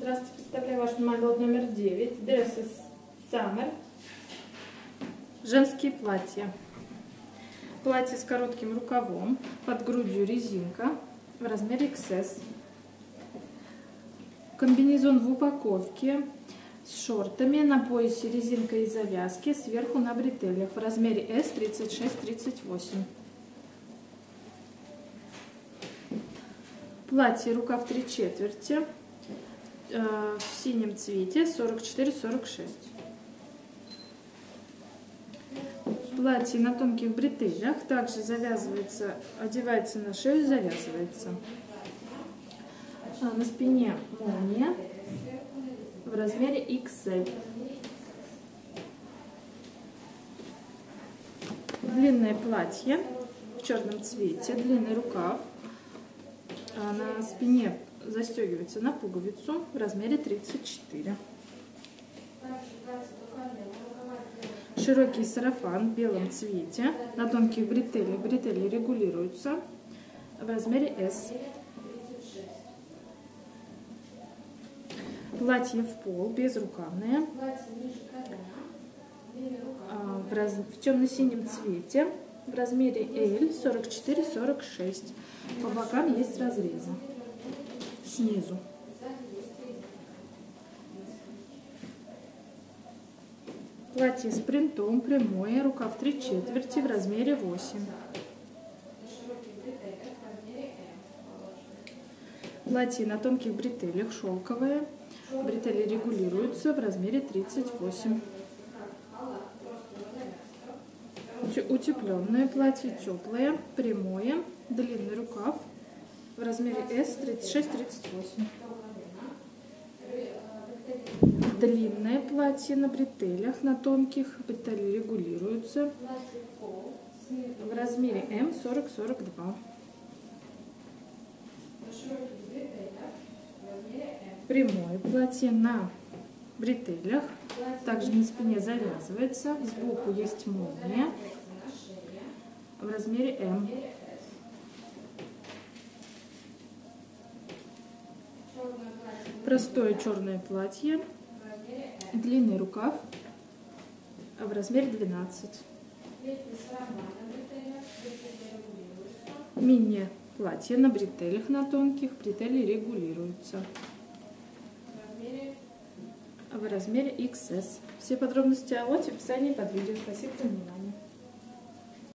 Здравствуйте, представляю ваш модель номер 9. Dresses Summer. Женские платья. Платье с коротким рукавом, под грудью резинка в размере XS. Комбинезон в упаковке с шортами, на поясе резинка и завязки, сверху на бретелях в размере S 36-38. Платье рукав три четверти в синем цвете 44-46. Платье на тонких бретелях также завязывается, одевается на шею, завязывается. А на спине молния в размере XL. Длинное платье в черном цвете, длинный рукав. А на спине застегивается на пуговицу в размере 34. Широкий сарафан в белом цвете. На тонких бретелях бретели регулируются в размере S. Платье в пол, безрукавное, а, в, раз... в темно-синем цвете, в размере L 44-46. По бокам есть разрезы снизу. Платье с принтом прямое, рукав 3 четверти в размере 8. Платье на тонких бретелях шелковое. Бретели регулируются в размере 38. Утепленное платье теплое, прямое, длинный рукав в размере S 36-38. Длинное платье на бретелях, на тонких, бретели регулируются в размере М 40-42. Прямое платье на бретелях, также на спине завязывается, сбоку есть молния в размере М. Простое черное платье, длинный рукав в размере 12. Мини платье на бретелях на тонких, бретели регулируются в размере XS. Все подробности о лоте в описании под видео. Спасибо за внимание.